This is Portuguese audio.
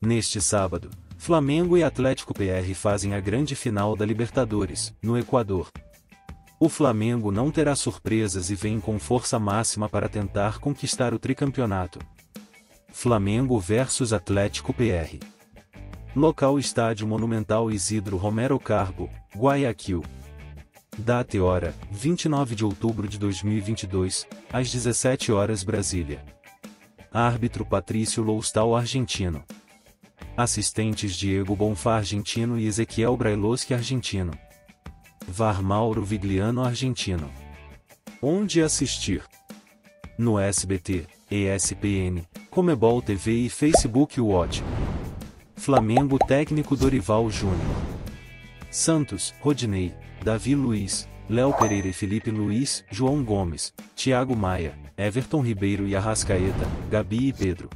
Neste sábado, Flamengo e Atlético PR fazem a grande final da Libertadores, no Equador. O Flamengo não terá surpresas e vem com força máxima para tentar conquistar o tricampeonato. Flamengo versus Atlético PR. Local Estádio Monumental Isidro Romero Carbo, Guayaquil. Data e hora, 29 de outubro de 2022, às 17 horas Brasília. Árbitro Patrício Loustal Argentino. Assistentes Diego Bonfá Argentino e Ezequiel Brailoski Argentino. VAR Mauro Vigliano Argentino. Onde assistir? No SBT, ESPN, Comebol TV e Facebook Watch. Flamengo Técnico Dorival Júnior. Santos, Rodinei, Davi Luiz, Léo Pereira e Felipe Luiz, João Gomes, Thiago Maia, Everton Ribeiro e Arrascaeta, Gabi e Pedro.